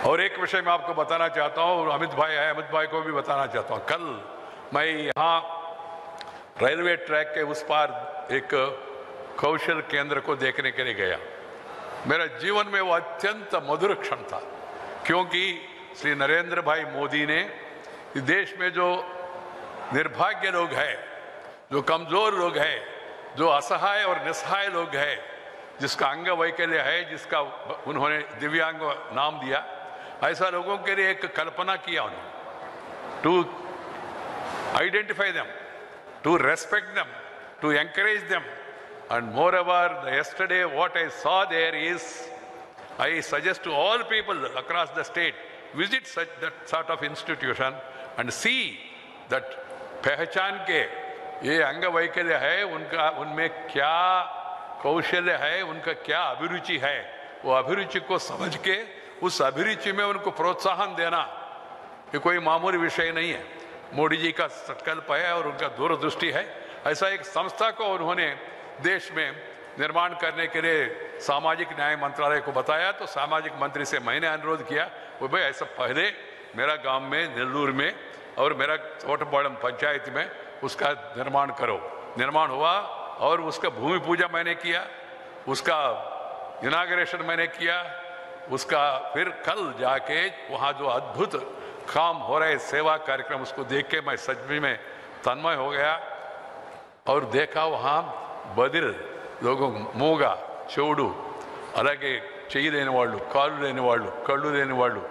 और एक विषय मैं आपको बताना चाहता हूँ अमित भाई है, अमित भाई को भी बताना चाहता हूँ। कल मैं यहाँ रेलवे ट्रैक के उस पार एक कौशल केंद्र को देखने के लिए गया। मेरा जीवन में वो अत्यंत मधुर क्षण था, क्योंकि श्री नरेंद्र भाई मोदी ने देश में जो निर्भाग्य लोग हैं, जो कमज़ोर लोग हैं, जो असहाय और निसहाय लोग हैं, जिसका अंग वैकल्य है, जिसका उन्होंने दिव्यांग नाम दिया ऐसा लोगों के लिए एक कल्पना किया उन्होंने। To identify them to respect them to encourage them and moreover yesterday what I saw there is I suggest to all people across the state visit such that sort of institution and see that पहचान के ये अंग वैकल्य है, उनका, उनमें क्या कौशल्य है, उनका क्या अभिरुचि है। वो अभिरुचि को समझ के उस अभिरुचि में उनको प्रोत्साहन देना ये कोई मामूली विषय नहीं है। मोदी जी का संकल्प है और उनका दूरदृष्टि है। ऐसा एक संस्था को उन्होंने देश में निर्माण करने के लिए सामाजिक न्याय मंत्रालय को बताया तो सामाजिक मंत्री से मैंने अनुरोध किया, वो भाई ऐसा पहले मेरा गाँव में, नेल्लूर में और मेरा चोटपाड़म पंचायत में उसका निर्माण करो। निर्माण हुआ और उसका भूमि पूजा मैंने किया, उसका इनाग्रेशन मैंने किया उसका फिर कल जाके वहाँ जो अद्भुत काम हो रहे सेवा कार्यक्रम उसको देख के मैं सच में तन्मय हो गया और देखा वहाँ బదిర్ లోగో మూగ చెవుడు అలాగే చెయ్యి లేని వాళ్ళు కాళ్ళు లేని వాళ్ళు కళ్ళు లేని వాళ్ళు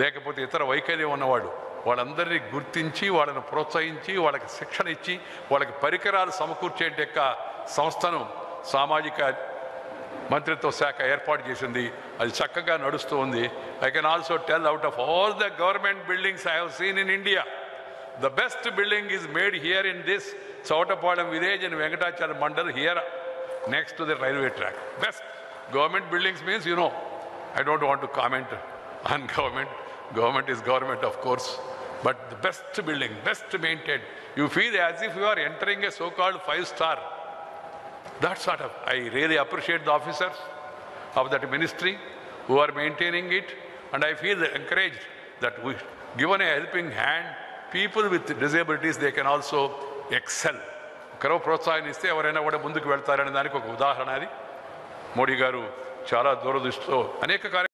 లేకపోతే ఇతర వైకల్యం ఉన్నవాళ్ళు వాళ్ళందరినీ గుర్తించి వాళ్ళని ప్రోత్సహించి వాళ్ళకి శిక్షణ ఇచ్చి వాళ్ళకి పరికరాలు సమకూర్చే యొక్క సంస్థను సామాజిక మంత్రిత్వ శాఖ ఏర్పాటు చేసింది. అది చక్కగా నడుస్తూ ఉంది. I can also tell out of all the government buildings I have seen in India the best building is made here in this Chautapalem village in Venkatachala mandal here next to the railway track best government buildings means you know I don't want to comment on government government is government of course but the best building best maintain you feel as if you are entering a so called five star that sort of i really appreciate the officers of that ministry who are maintaining it and i feel encouraged that we given a helping hand people with disabilities they can also excel ఒకరో ప్రోత్సాహం ఇస్తే ఎవరైనా కూడా ముందుకు వెళ్తారనే దానికి ఒక ఉదాహరణ అది మోడీ గారు చాలా దూరదృష్టితో అనేక కార్య